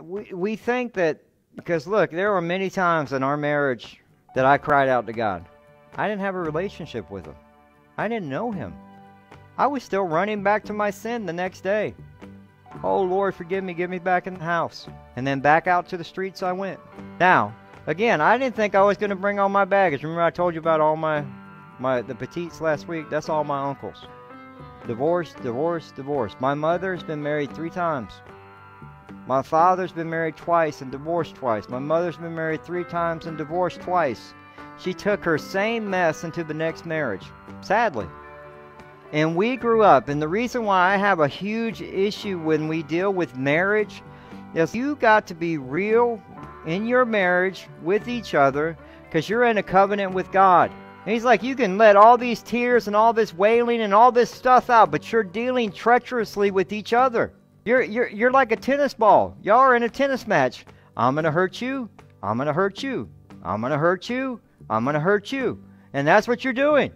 we, we think that, because look, there were many times in our marriage that I cried out to God. I didn't have a relationship with Him, I didn't know Him. I was still running back to my sin the next day. Oh Lord, forgive me, get me back in the house. And then back out to the streets I went. Now, again, I didn't think I was going to bring all my baggage. Remember I told you about all my my the petites last week? That's all my uncles. Divorce, divorce, divorce. My mother's been married 3 times. My father's been married twice and divorced twice. My mother's been married 3 times and divorced twice. She took her same mess into the next marriage. Sadly. And we grew up, and the reason why I have a huge issue when we deal with marriage is you got to be real in your marriage with each other because you're in a covenant with God. And he's like, you can let all these tears and all this wailing and all this stuff out, but you're dealing treacherously with each other. You're, you're, you're like a tennis ball. Y'all are in a tennis match. I'm going to hurt you. I'm going to hurt you. I'm going to hurt you. I'm going to hurt you. And that's what you're doing.